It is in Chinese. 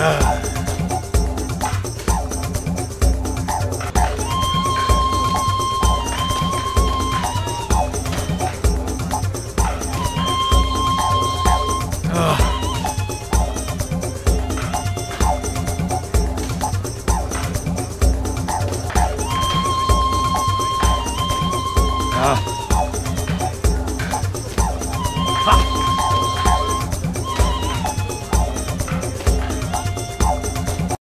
唉